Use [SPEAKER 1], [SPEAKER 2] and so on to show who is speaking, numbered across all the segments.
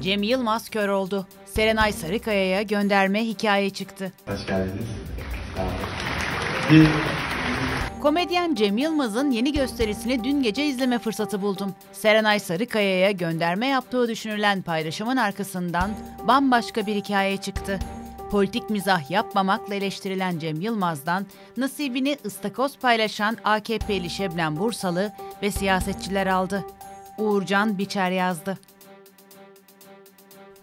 [SPEAKER 1] Cem Yılmaz kör oldu. Serenay Sarıkaya'ya gönderme hikaye çıktı.
[SPEAKER 2] Hoş geldiniz.
[SPEAKER 1] Komedyen Cem Yılmaz'ın yeni gösterisini dün gece izleme fırsatı buldum. Serenay Sarıkaya'ya gönderme yaptığı düşünülen paylaşımın arkasından bambaşka bir hikaye çıktı. Politik mizah yapmamakla eleştirilen Cem Yılmaz'dan nasibini ıstakoz paylaşan AKP'li Şebnem Bursalı ve siyasetçiler aldı. Uğurcan Biçer yazdı.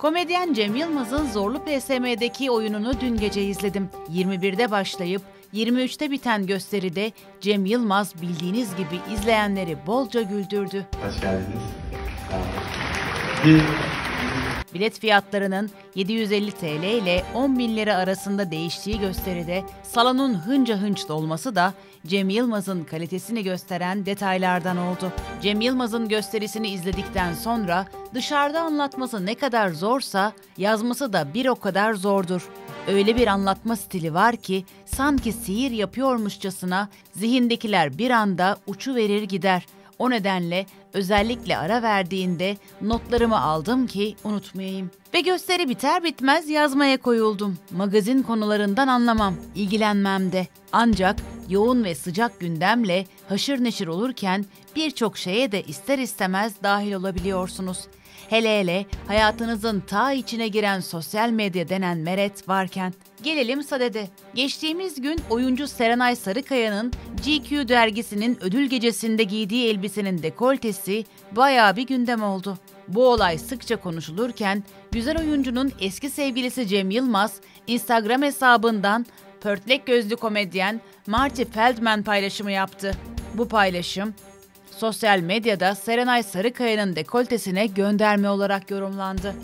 [SPEAKER 1] Komedyen Cem Yılmaz'ın Zorlu PSM'deki oyununu dün gece izledim. 21'de başlayıp 23'te biten gösteride Cem Yılmaz bildiğiniz gibi izleyenleri bolca güldürdü.
[SPEAKER 2] hoş geldiniz.
[SPEAKER 1] Bilet fiyatlarının 750 TL ile 10 bin lira arasında değiştiği gösteride salonun hınca hınç dolması da Cem Yılmaz'ın kalitesini gösteren detaylardan oldu. Cem Yılmaz'ın gösterisini izledikten sonra dışarıda anlatması ne kadar zorsa yazması da bir o kadar zordur. Öyle bir anlatma stili var ki sanki sihir yapıyormuşçasına zihindekiler bir anda uçu verir gider. O nedenle özellikle ara verdiğinde notlarımı aldım ki unutmayayım. Ve gösteri biter bitmez yazmaya koyuldum. Magazin konularından anlamam, ilgilenmem de. Ancak yoğun ve sıcak gündemle haşır neşir olurken birçok şeye de ister istemez dahil olabiliyorsunuz. Hele hele hayatınızın ta içine giren sosyal medya denen meret varken. Gelelim sadede. Geçtiğimiz gün oyuncu Serenay Sarıkaya'nın GQ dergisinin ödül gecesinde giydiği elbisenin dekoltesi bayağı bir gündem oldu. Bu olay sıkça konuşulurken güzel oyuncunun eski sevgilisi Cem Yılmaz Instagram hesabından pörtlek gözlü komedyen Marty Feldman paylaşımı yaptı. Bu paylaşım sosyal medyada Serenay Sarıkaya'nın dekoltesine gönderme olarak yorumlandı.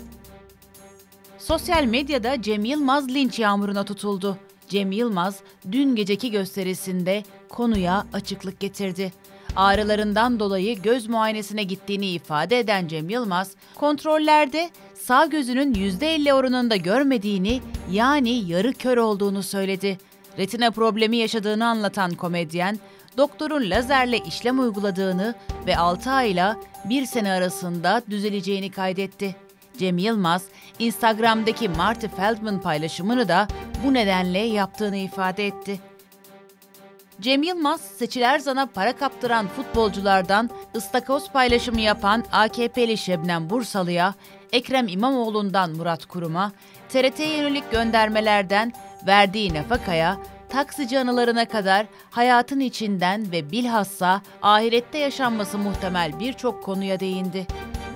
[SPEAKER 1] Sosyal medyada Cem Yılmaz linç yağmuruna tutuldu. Cem Yılmaz dün geceki gösterisinde konuya açıklık getirdi. Ağrılarından dolayı göz muayenesine gittiğini ifade eden Cem Yılmaz, kontrollerde sağ gözünün %50 oranında görmediğini yani yarı kör olduğunu söyledi. Retina problemi yaşadığını anlatan komedyen, doktorun lazerle işlem uyguladığını ve 6 ayla 1 sene arasında düzeleceğini kaydetti. Cem Yılmaz, Instagram'daki Marty Feldman paylaşımını da bu nedenle yaptığını ifade etti. Cem Yılmaz, Seçiler Zan'a para kaptıran futbolculardan ıstakoz paylaşımı yapan AKP'li Şebnem Bursalı'ya, Ekrem İmamoğlu'ndan Murat Kurum'a, TRT'ye yönelik göndermelerden verdiği nafakaya, taksici anılarına kadar hayatın içinden ve bilhassa ahirette yaşanması muhtemel birçok konuya değindi.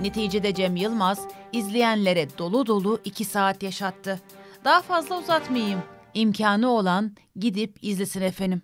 [SPEAKER 1] Neticede Cem Yılmaz izleyenlere dolu dolu iki saat yaşattı. Daha fazla uzatmayayım. İmkanı olan gidip izlesin efendim.